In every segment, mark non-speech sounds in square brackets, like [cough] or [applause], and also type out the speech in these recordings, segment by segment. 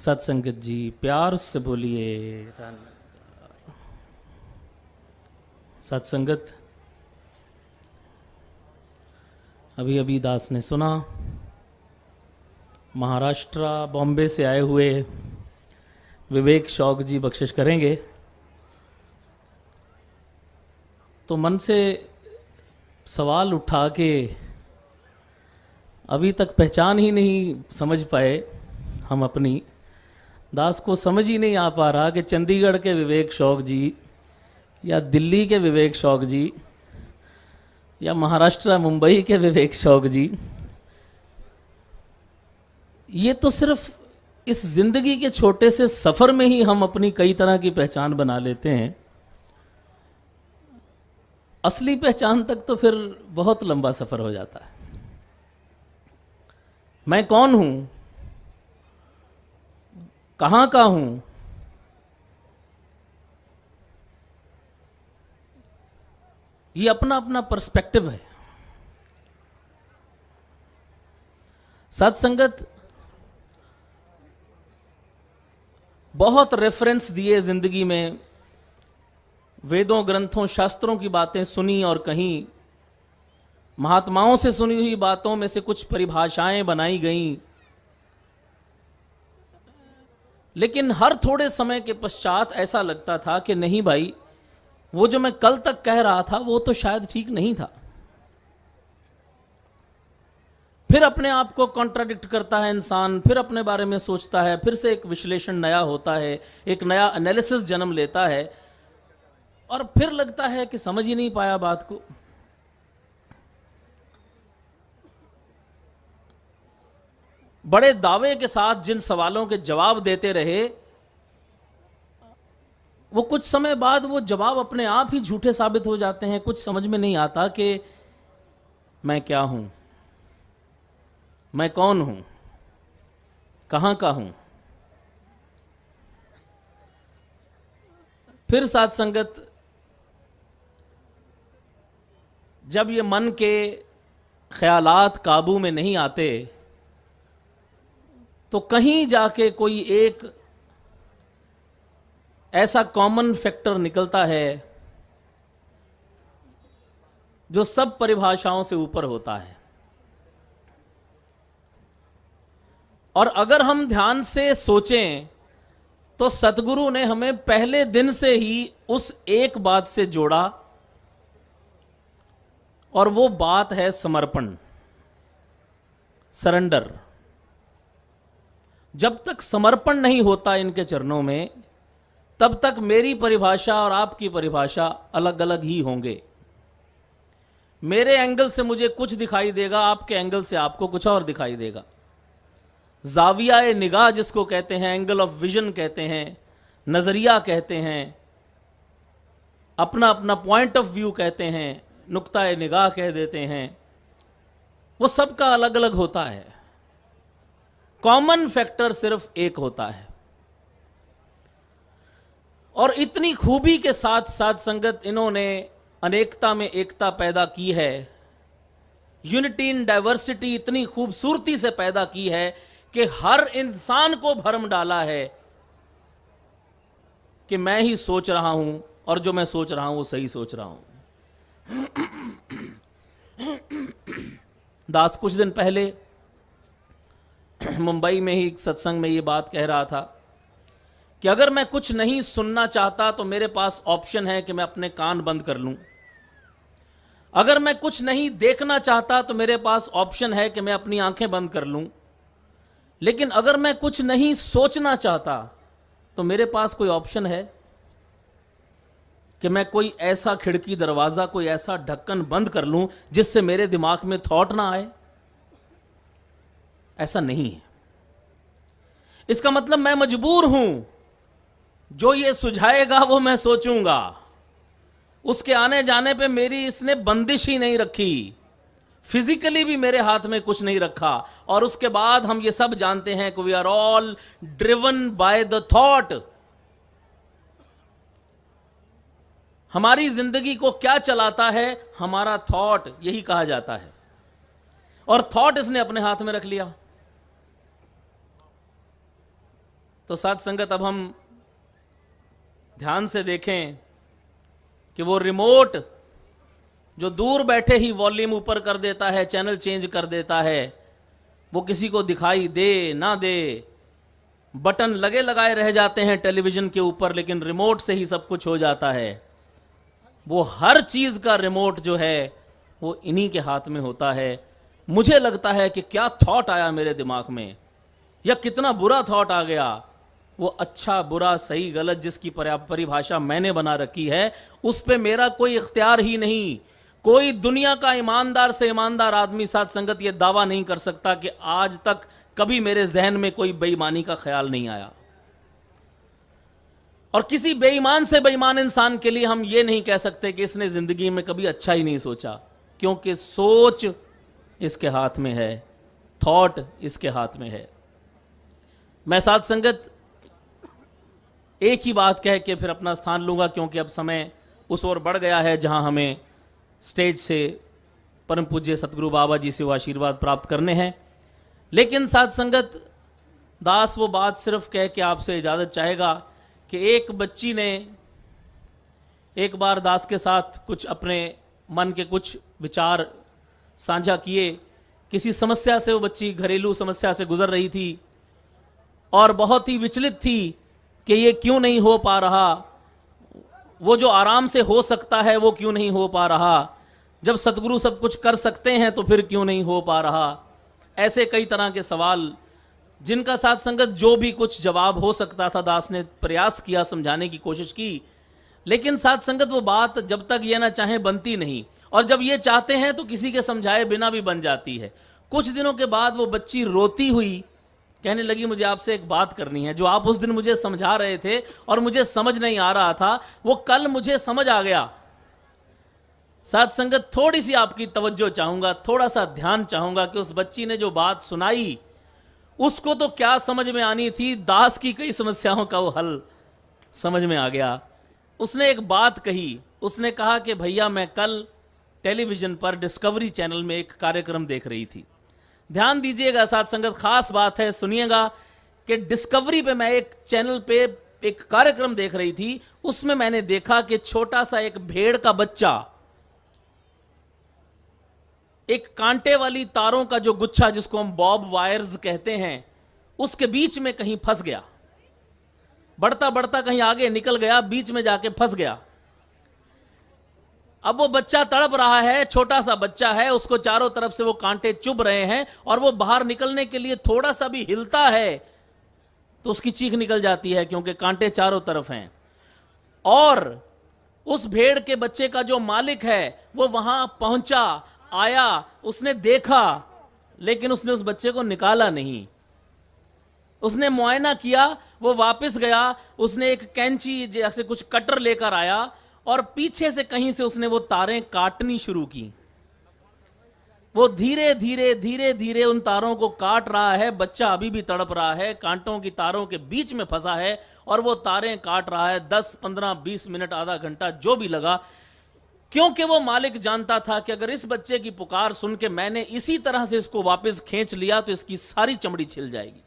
सत्संगत जी, प्यार से बोलिए। सत्संगत। अभी अभी दास ने सुना। महाराष्ट्र, बॉम्बे से आए हुए विवेक शौक जी बख्शिश करेंगे। तो मन से सवाल उठा के अभी तक पहचान ही नहीं समझ पाए हम अपनी। दास को समझ ही नहीं आ पा रहा कि चंडीगढ़ के विवेक शौक जी या दिल्ली के विवेक शौक जी या महाराष्ट्र, मुंबई के विवेक शौक जी। ये तो सिर्फ़ इस ज़िंदगी के छोटे से सफ़र में ही हम अपनी कई तरह की पहचान बना लेते हैं। असली पहचान तक तो फिर बहुत लंबा सफ़र हो जाता है। मैं कौन हूँ? कहाँ का हूँ? ये अपना अपना पर्सपेक्टिव है। सत्संगत बहुत रेफरेंस दिए ज़िंदगी में। वेदों, ग्रंथों, शास्त्रों की बातें सुनी और कहीं। महात्माओं से सुनी हुई बातों में से कुछ परिभाषाएँ बनाई गईं। लेकिन हर थोड़े समय के पश्चात ऐसा लगता था कि नहीं भाई, वो जो मैं कल तक कह रहा था, वो तो शायद ठीक नहीं था। फिर अपने आप को कॉन्ट्राडिक्ट करता है इंसान, फिर अपने बारे में सोचता है, फिर से एक विश्लेषण नया होता है, एक नया एनालिसिस जन्म लेता है, और फिर लगता है कि समझ ही नहीं पाया बात को। बड़े दावे के साथ जिन सवालों के जवाब देते रहे, वो कुछ समय बाद वो जवाब अपने आप ही झूठे साबित हो जाते हैं। कुछ समझ में नहीं आता कि मैं क्या हूँ? मैं कौन हूँ? कहाँ का हूँ? फिर साथ संगत, जब ये मन के ख्यालात काबू में नहीं आते तो कहीं जाके कोई एक ऐसा कॉमन फैक्टर निकलता है जो सब परिभाषाओं से ऊपर होता है। और अगर हम ध्यान से सोचें तो सतगुरु ने हमें पहले दिन से ही उस एक बात से जोड़ा, और वो बात है समर्पण, सरेंडर। जब तक समर्पण नहीं होता इनके चरणों में, तब तक मेरी परिभाषा और आपकी परिभाषा अलग अलग ही होंगे। मेरे एंगल से मुझे कुछ दिखाई देगा, आपके एंगल से आपको कुछ और दिखाई देगा। जाविया निगाह जिसको कहते हैं, एंगल ऑफ़ विजन कहते हैं, नज़रिया कहते हैं अपना अपना पॉइंट ऑफ़ व्यू कहते हैं नुकता निगाह कह देते हैं, वो सबका अलग अलग होता है। कॉमन फैक्टर सिर्फ़ एक होता है। और इतनी खूबी के साथ साथ संगत इन्होंने अनेकता में एकता पैदा की है। यूनिटी इन डाइवर्सिटी इतनी खूबसूरती से पैदा की है कि हर इंसान को भरम डाला है कि मैं ही सोच रहा हूँ और जो मैं सोच रहा हूँ वो सही सोच रहा हूँ। दास कुछ दिन पहले [clears throat] मुंबई में ही एक सत्संग में ये बात कह रहा था कि अगर मैं कुछ नहीं सुनना चाहता तो मेरे पास ऑप्शन है कि मैं अपने कान बंद कर लूँ। अगर मैं कुछ नहीं देखना चाहता तो मेरे पास ऑप्शन है कि मैं अपनी आँखें बंद कर लूँ। लेकिन अगर मैं कुछ नहीं सोचना चाहता तो मेरे पास कोई ऑप्शन है कि मैं कोई ऐसा खिड़की दरवाज़ा, कोई ऐसा ढक्कन बंद कर लूँ जिससे मेरे दिमाग में थॉट ना आए। ऐसा नहीं है। इसका मतलब मैं मजबूर हूँ। जो ये सुझाएगा वो मैं सोचूँगा। उसके आने जाने पे मेरी इसने बंदिश ही नहीं रखी। फिजिकली भी मेरे हाथ में कुछ नहीं रखा। और उसके बाद हम ये सब जानते हैं कि we are all driven by the thought हमारी ज़िंदगी को क्या चलाता है? हमारा थॉट यही कहा जाता है। और थॉट इसने अपने हाथ में रख लिया। तो साथ संगत अब हम ध्यान से देखें कि वो रिमोट जो दूर बैठे ही वॉल्यूम ऊपर कर देता है चैनल चेंज कर देता है, वो किसी को दिखाई दे, ना दे, बटन लगे लगाए रह जाते हैं टेलीविज़न के ऊपर, लेकिन रिमोट से ही सब कुछ हो जाता है। वो हर चीज़ का रिमोट जो है, वो इन्हीं के हाथ में होता है। मुझे लगता है कि क्या थॉट आया मेरे दिमाग में, या कितना बुरा थॉट आ गया वो अच्छा बुरा, सही, गलत जिसकी परिभाषा मैंने बना रखी है, उस पर मेरा कोई इख्तियार ही नहीं। कोई दुनिया का ईमानदार से ईमानदार आदमी साथ संगत ये दावा नहीं कर सकता कि आज तक कभी मेरे जहन में कोई बेईमानी का ख्याल नहीं आया। और किसी बेईमान से बेईमान इंसान के लिए हम ये नहीं कह सकते कि इसने ज़िंदगी में कभी अच्छा ही नहीं सोचा, क्योंकि सोच इसके हाथ में है थॉट इसके हाथ में है। मैं साथ संगत एक ही बात कह के फिर अपना स्थान लूँगा, क्योंकि अब समय उस ओर बढ़ गया है जहाँ हमें स्टेज से परम पूज्य सतगुरु बाबा जी से वो आशीर्वाद प्राप्त करने हैं। लेकिन साथ संगत, दास वो बात सिर्फ़ कह के आपसे इजाज़त चाहेगा कि एक बच्ची ने एक बार दास के साथ कुछ अपने मन के कुछ विचार साझा किए। किसी समस्या से वो बच्ची, घरेलू समस्या से गुजर रही थी और बहुत ही विचलित थी। कि ये क्यों नहीं हो पा रहा? वो जो आराम से हो सकता है, वो क्यों नहीं हो पा रहा? जब सतगुरु सब कुछ कर सकते हैं तो फिर क्यों नहीं हो पा रहा? ऐसे कई तरह के सवाल, जिनका साथ संगत जो भी कुछ जवाब हो सकता था, दास ने प्रयास किया, समझाने की कोशिश की। लेकिन साथ संगत वो बात जब तक ये ना चाहे बनती नहीं। और जब ये चाहते हैं तो किसी के समझाए बिना भी बन जाती है। कुछ दिनों के बाद वो बच्ची रोती हुई कहने लगी, मुझे आपसे एक बात करनी है। जो आप उस दिन मुझे समझा रहे थे और मुझे समझ नहीं आ रहा था, वो कल मुझे समझ आ गया। साथ संगत थोड़ी सी आपकी तवज्जो चाहूँगा थोड़ा सा ध्यान चाहूँगा कि उस बच्ची ने जो बात सुनाई, उसको तो क्या समझ में आनी थी? दास की कई समस्याओं का वो हल समझ में आ गया। उसने एक बात कही। उसने कहा कि, भैया, मैं कल टेलीविज़न पर डिस्कवरी चैनल में एक कार्यक्रम देख रही थी। ध्यान दीजिएगा, साथ संगत खास बात है, सुनिएगा कि डिस्कवरी पे मैं एक चैनल पे एक कार्यक्रम देख रही थी, उसमें मैंने देखा कि छोटा सा एक भेड़ का बच्चा, एक कांटे वाली तारों का जो गुच्छा जिसको हम बॉब वायर्स कहते हैं, उसके बीच में कहीं फंस गया। बढ़ता बढ़ता कहीं आगे निकल गया, बीच में जाके फंस गया। अब वो बच्चा तड़प रहा है, छोटा सा बच्चा है, उसको चारों तरफ़ से वो कांटे चुभ रहे हैं और वो बाहर निकलने के लिए थोड़ा सा भी हिलता है तो उसकी चीख निकल जाती है क्योंकि कांटे चारों तरफ़ हैं। और उस भेड़ के बच्चे का जो मालिक है, वो वहाँ पहुँचा, आया, उसने देखा, लेकिन उसने उस बच्चे को निकाला नहीं। उसने मुआयना किया, वो वापस गया, उसने एक कैंची जैसे कुछ कटर लेकर आया और पीछे से कहीं से उसने वो तारें काटनी शुरू की। वो धीरे धीरे धीरे धीरे उन तारों को काट रहा है, बच्चा अभी भी तड़प रहा है, कांटों की तारों के बीच में फंसा है और वो तारें काट रहा है, दस, पंद्रह, बीस मिनट, आधा घंटा जो भी लगा। क्योंकि वो मालिक जानता था कि अगर इस बच्चे की पुकार सुन के मैंने इसी तरह से इसको वापस खींच लिया तो इसकी सारी चमड़ी छिल जाएगी।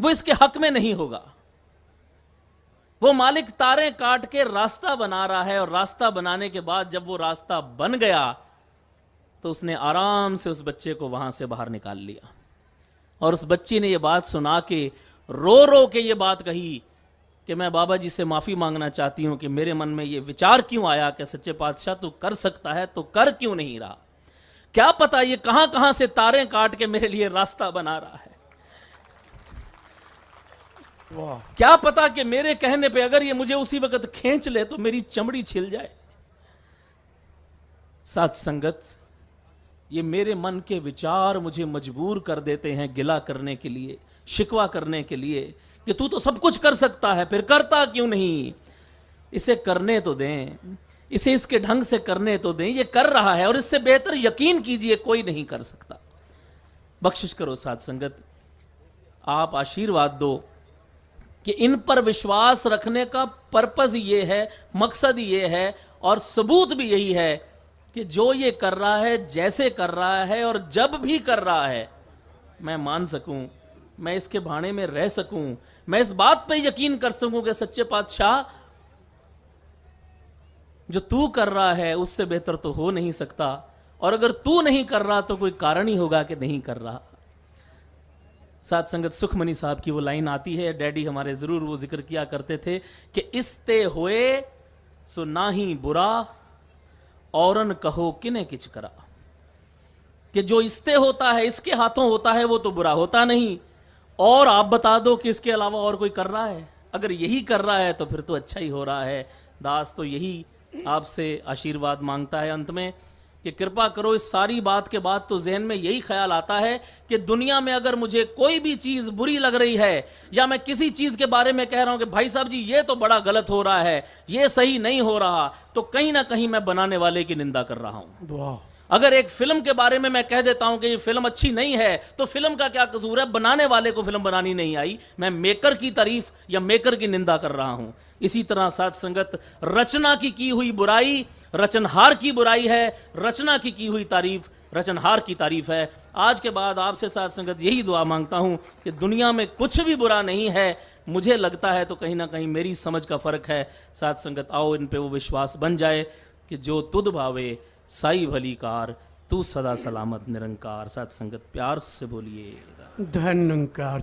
वो इसके हक में नहीं होगा। वो मालिक तारे काट के रास्ता बना रहा है और रास्ता बनाने के बाद जब वो रास्ता बन गया तो उसने आराम से उस बच्चे को वहाँ से बाहर निकाल लिया। और उस बच्ची ने यह बात सुना के रो रो के ये बात कही कि मैं बाबा जी से माफ़ी मांगना चाहती हूँ कि मेरे मन में ये विचार क्यों आया कि सच्चे पातशाह तू कर सकता है तो कर क्यों नहीं रहा? क्या पता ये कहाँ कहाँ से तारे काट के मेरे लिए रास्ता बना रहा है? क्या पता कि मेरे कहने पे अगर ये मुझे उसी वक्त खींच ले तो मेरी चमड़ी छिल जाए। साथ संगत, ये मेरे मन के विचार मुझे मजबूर कर देते हैं गिला करने के लिए, शिकवा करने के लिए कि तू तो सब कुछ कर सकता है, फिर करता क्यों नहीं? इसे करने तो दें, इसे इसके ढंग से करने तो दें, ये कर रहा है और इससे बेहतर यकीन कीजिए कोई नहीं कर सकता। बख्शिश करो साथ संगत, आप आशीर्वाद दो। कि इन पर विश्वास रखने का पर्पज ये है, मकसद ये है और सबूत भी यही है कि जो ये कर रहा है, जैसे कर रहा है और जब भी कर रहा है, मैं मान सकूँ, मैं इसके भाने में रह सकूँ, मैं इस बात पे यकीन कर सकूँ कि सच्चे पातशाह जो तू कर रहा है, उससे बेहतर तो हो नहीं सकता। और अगर तू नहीं कर रहा तो कोई कारण ही होगा कि नहीं कर रहा। सात संगत सुखमनी साहब की वो लाइन आती है। डैडी हमारे ज़रूर वो ज़िक्र किया करते थे कि इसते हुए, सो ना ही बुरा, औरन कहो किने किच करा कि जो इसते होता है, इसके हाथों होता है, वो तो बुरा होता नहीं। और आप बता दो कि इसके अलावा और कोई कर रहा है? अगर यही कर रहा है तो फिर तो अच्छा ही हो रहा है। दास तो यही आपसे आशीर्वाद माँगता है अंत में। कि कृपा करो, इस सारी बात के बाद तो जहन में यही ख्याल आता है कि दुनिया में अगर मुझे कोई भी चीज़ बुरी लग रही है, या मैं किसी चीज़ के बारे में कह रहा हूँ कि भाई साहब जी, ये तो बड़ा गलत हो रहा है, ये सही नहीं हो रहा तो कहीं ना कहीं मैं बनाने वाले की निंदा कर रहा हूँ। वाह। अगर एक फ़िल्म के बारे में मैं कह देता हूँ कि ये फ़िल्म अच्छी नहीं है तो फ़िल्म का क्या कसूर है? बनाने वाले को फ़िल्म बनानी नहीं आई। मैं मेकर की तारीफ़ या मेकर की निंदा कर रहा हूँ। इसी तरह साथ संगत, रचना की की हुई बुराई, रचनहार की बुराई है, रचना की की हुई तारीफ़, रचनहार की तारीफ़ है। आज के बाद आपसे साथ संगत यही दुआ माँगता हूँ कि दुनिया में कुछ भी बुरा नहीं है, मुझे लगता है तो कहीं ना कहीं मेरी समझ का फ़र्क है। साथ संगत, आओ इन पे वो विश्वास बन जाए कि जो तुद भावे साई भली कार तू सदा सलामत निरंकार साथ संगत प्यार से बोलिए। धन्यकार।